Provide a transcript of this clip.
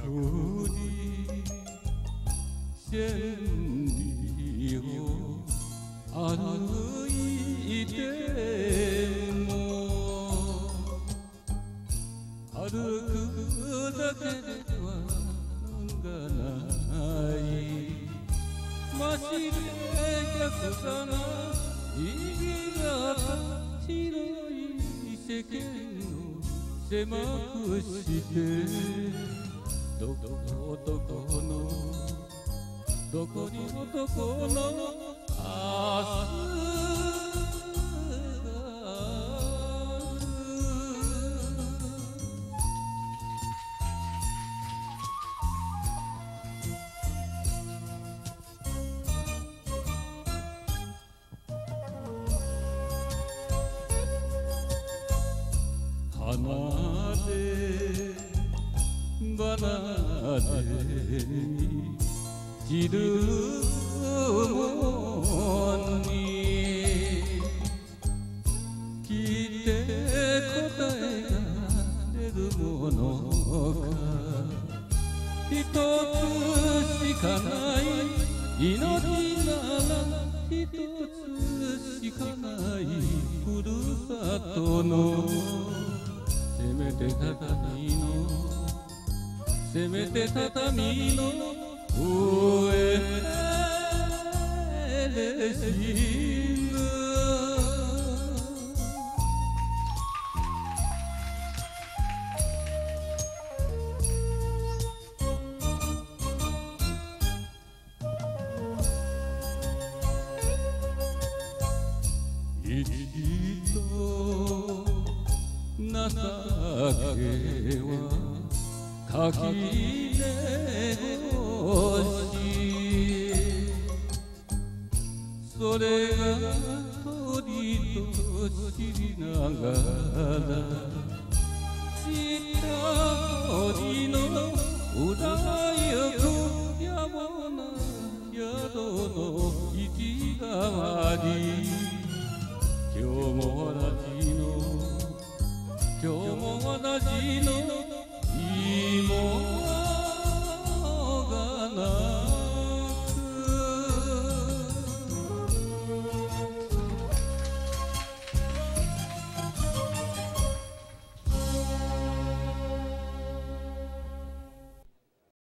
り千里を歩いても歩くだけではがないましで逆さな意味が広い世間を狭くして どこの男のどこに男の明日がある花でバナで散るもんに聞いて答えが出るものか一つしかない。命なら一つしかない。ふるさとの。せめて畳のせめて畳の。Se mete tatamino O elegindo Ichito Nasa Kewa それが鳥と知りながら知った鳥の裏ゆく野暮な宿の一代わり今日も同じの今日も同じの。